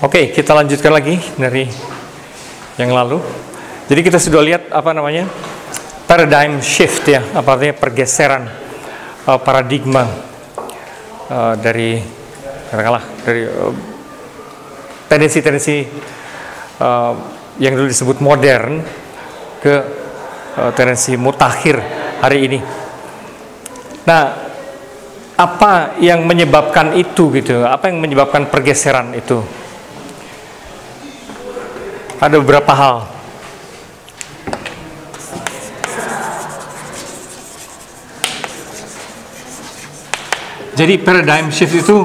Oke, kita lanjutkan lagi dari yang lalu. Jadi kita sudah lihat apa namanya paradigm shift ya, apa artinya pergeseran uh, paradigma uh, dari katakanlah dari uh, tendensi-tendensi uh, yang dulu disebut modern ke uh, tendensi mutakhir hari ini. Nah, apa yang menyebabkan itu gitu? Apa yang menyebabkan pergeseran itu? Ada beberapa hal. Jadi paradigm shift itu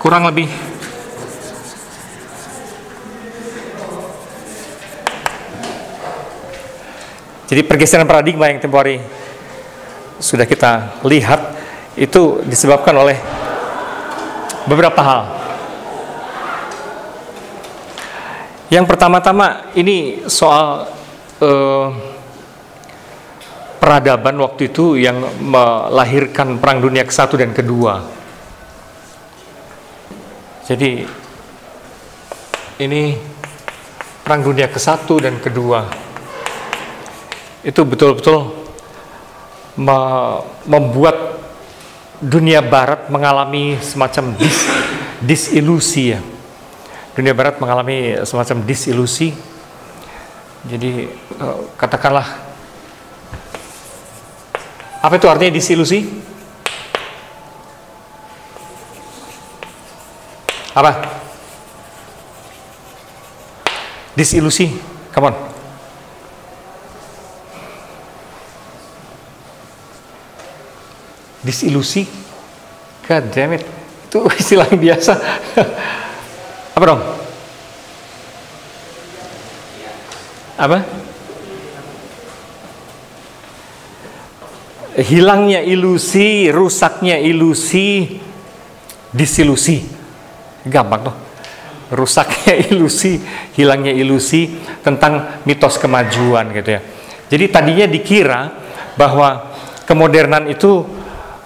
kurang lebih Jadi pergeseran paradigma yang tempoh hari sudah kita lihat itu disebabkan oleh beberapa hal. Yang pertama-tama ini soal eh, peradaban waktu itu yang melahirkan Perang Dunia ke-1 dan kedua. Jadi ini Perang Dunia ke-1 dan kedua itu betul-betul membuat dunia barat mengalami semacam dis, disilusi ya. Dunia barat mengalami semacam disilusi. Jadi eh, katakanlah apa itu artinya disilusi? Apa? Disilusi. Come on. disilusi God damn it itu istilah yang biasa apa dong? Apa? Hilangnya ilusi rusaknya ilusi disilusi. Gampang tuh. Rusaknya ilusi hilangnya ilusi tentang mitos kemajuan gitu ya. Jadi tadinya dikira bahwa kemodernan itu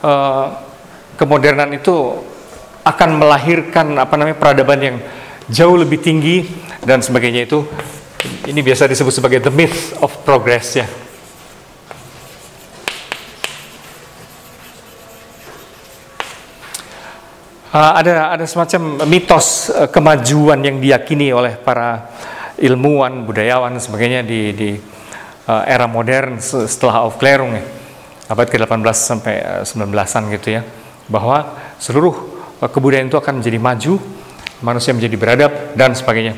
uh, kemodernan itu akan melahirkan apa namanya peradaban yang jauh lebih tinggi dan sebagainya itu ini biasa disebut sebagai the myth of progress ya. Uh, ada ada semacam mitos uh, kemajuan yang diyakini oleh para ilmuwan, budayawan dan sebagainya di di uh, era modern setelah Aufklärung ya abad ke-18 sampai 19-an eh, gitu ya bahwa seluruh kebudayaan itu akan menjadi maju manusia menjadi beradab dan sebagainya.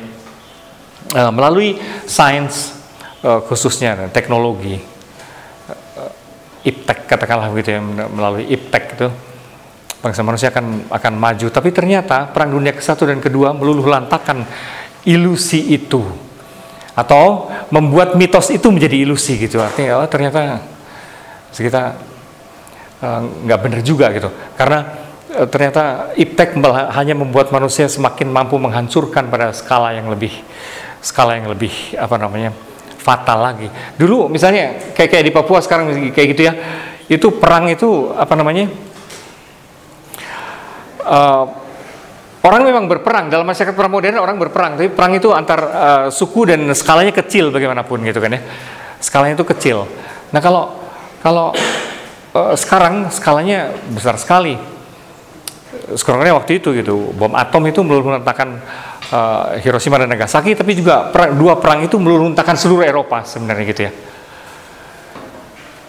Uh, melalui sains uh, khususnya teknologi uh, iptek katakanlah begitu ya melalui iptek itu bangsa manusia akan akan maju. Tapi ternyata perang dunia ke satu dan kedua meluluh lantakan ilusi itu atau membuat mitos itu menjadi ilusi gitu. Artinya oh, ternyata kita nggak uh, benar juga gitu. Karena ternyata iptek hanya membuat manusia semakin mampu menghancurkan pada skala yang lebih skala yang lebih apa namanya fatal lagi. Dulu misalnya kayak kayak di Papua sekarang kayak gitu ya itu perang itu apa namanya uh, orang memang berperang. Dalam masyarakat perang modern orang berperang tapi perang itu antar uh, suku dan skalanya kecil bagaimanapun gitu kan ya. Skalanya itu kecil. Nah kalau kalau uh, sekarang skalanya besar sekali. Sekarangnya waktu itu gitu, bom atom itu meluluhlantahkan uh, Hiroshima dan Nagasaki, tapi juga perang, dua perang itu meluluhlantahkan seluruh Eropa sebenarnya gitu ya.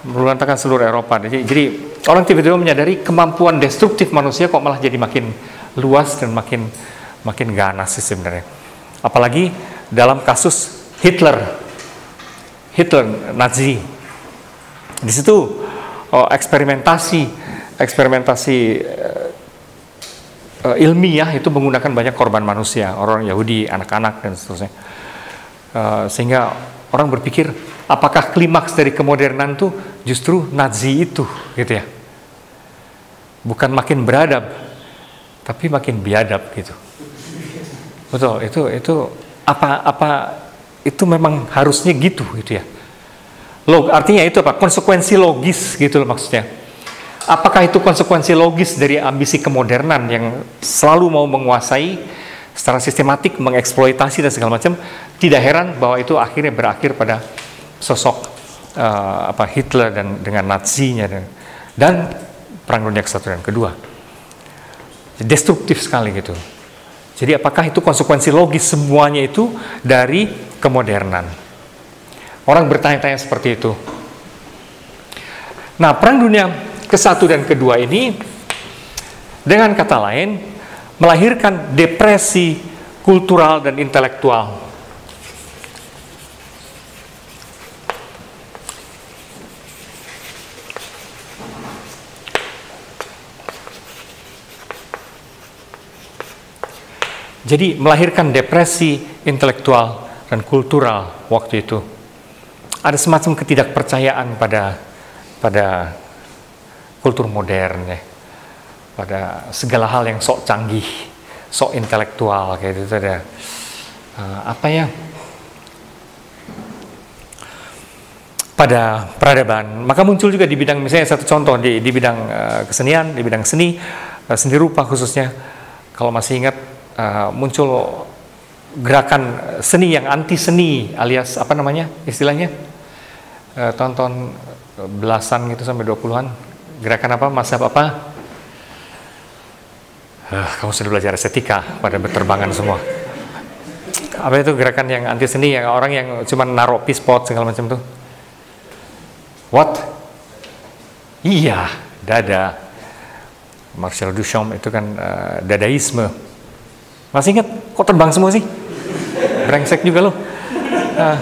Meluluhlantahkan seluruh Eropa. Jadi, jadi orang tiba-tiba menyadari kemampuan destruktif manusia kok malah jadi makin luas dan makin makin ganas sih sebenarnya. Apalagi dalam kasus Hitler, Hitler Nazi di situ oh, eksperimentasi eksperimentasi uh, ilmiah itu menggunakan banyak korban manusia, orang Yahudi, anak-anak dan seterusnya. Uh, sehingga orang berpikir apakah klimaks dari kemodernan itu justru Nazi itu gitu ya. Bukan makin beradab, tapi makin biadab gitu. Betul, itu itu apa apa itu memang harusnya gitu gitu ya. Log, artinya itu apa? Konsekuensi logis gitu loh maksudnya. Apakah itu konsekuensi logis dari ambisi kemodernan yang selalu mau menguasai secara sistematik mengeksploitasi dan segala macam, tidak heran bahwa itu akhirnya berakhir pada sosok uh, apa Hitler dan dengan Nazinya dan, dan Perang Dunia Kesatu dan Kedua. Destruktif sekali gitu. Jadi apakah itu konsekuensi logis semuanya itu dari kemodernan? Orang bertanya-tanya seperti itu. Nah, Perang Dunia ke-1 dan kedua ini dengan kata lain melahirkan depresi kultural dan intelektual. Jadi melahirkan depresi intelektual dan kultural waktu itu. Ada semacam ketidakpercayaan pada pada kultur modern ya pada segala hal yang sok canggih sok intelektual kayak gitu ada. Uh, apa ya? Pada peradaban maka muncul juga di bidang misalnya satu contoh di, di bidang uh, kesenian di bidang seni uh, seni rupa khususnya. Kalau masih ingat uh, muncul gerakan seni yang anti seni alias apa namanya istilahnya? Uh, tonton belasan gitu sampai 20-an gerakan apa masa apa Uh, kamu sudah belajar estetika pada berterbangan semua. Apa itu gerakan yang anti seni yang orang yang cuma naruh pispot segala macam tuh? What? Iya, dada. Marcel Duchamp itu kan uh, dadaisme. Masih ingat? Kok terbang semua sih? Brengsek juga loh. Uh.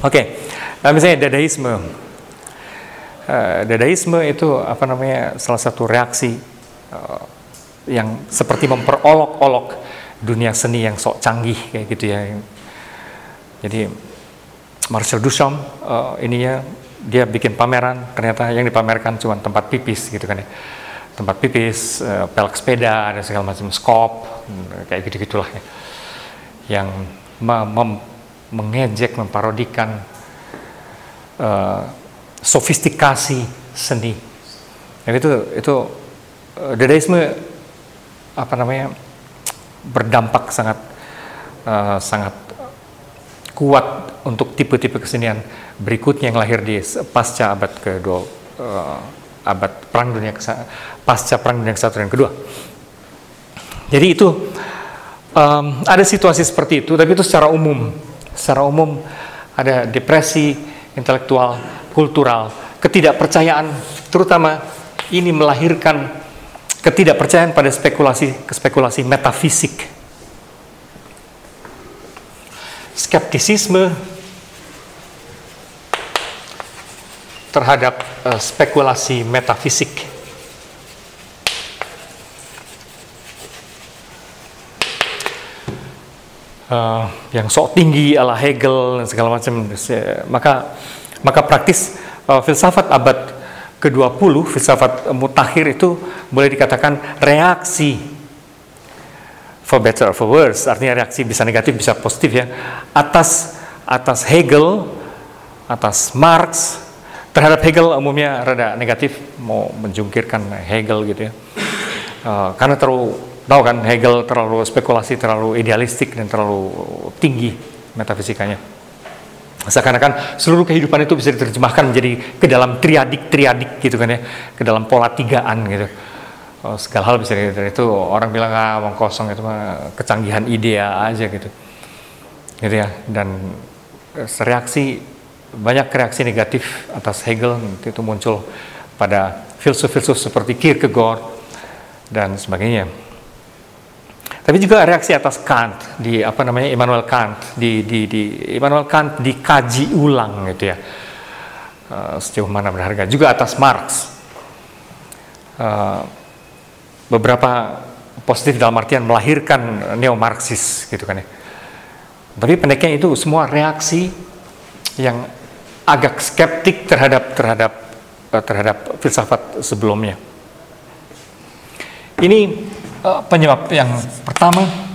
Oke, okay. uh, misalnya dadaisme uh, dadaisme itu apa namanya salah satu reaksi uh, yang seperti memperolok-olok dunia seni yang sok canggih kayak gitu ya. Jadi Marcel Duchamp uh, ininya dia bikin pameran ternyata yang dipamerkan cuma tempat pipis gitu kan ya tempat pipis, uh, pelek sepeda, ada segala macam skop, kayak gitu-gitulah ya. Yang mengejek, memparodikan uh, sofistikasi seni. Dan itu itu uh, dadaisme apa namanya berdampak sangat uh, sangat kuat untuk tipe-tipe kesenian berikutnya yang lahir di pasca abad kedua uh, abad perang dunia pasca perang dunia ke-1 dan kedua. Jadi itu um, ada situasi seperti itu, tapi itu secara umum. Secara umum ada depresi intelektual kultural, ketidakpercayaan, terutama ini melahirkan ketidakpercayaan pada spekulasi spekulasi metafisik. Skeptisisme terhadap uh, spekulasi metafisik. Uh, yang sok tinggi ala Hegel dan segala macam maka maka praktis uh, filsafat abad ke-20, filsafat mutakhir itu boleh dikatakan reaksi. For better or for worse, artinya reaksi bisa negatif bisa positif ya, atas atas Hegel, atas Marx, terhadap Hegel umumnya rada negatif, mau menjungkirkan Hegel gitu ya, uh, karena terlalu tahu kan Hegel terlalu spekulasi, terlalu idealistik dan terlalu tinggi metafisikanya seakan-akan seluruh kehidupan itu bisa diterjemahkan menjadi ke dalam triadik-triadik gitu kan ya, ke dalam pola tigaan gitu. Oh, segala hal bisa dari itu orang bilang ah omong kosong itu mah kecanggihan ide aja gitu. Gitu ya dan eh, reaksi banyak reaksi negatif atas Hegel itu muncul pada filsuf-filsuf seperti Kierkegaard dan sebagainya. Tapi juga reaksi atas Kant di apa namanya Immanuel Kant di di di Immanuel Kant dikaji ulang gitu ya. Uh, sejauh mana berharga juga atas Marx. Uh, beberapa positif dalam artian melahirkan neo-Marxis gitu kan ya. Tapi pendeknya itu semua reaksi yang agak skeptik terhadap terhadap uh, terhadap filsafat sebelumnya. Ini uh, penyebab yang pertama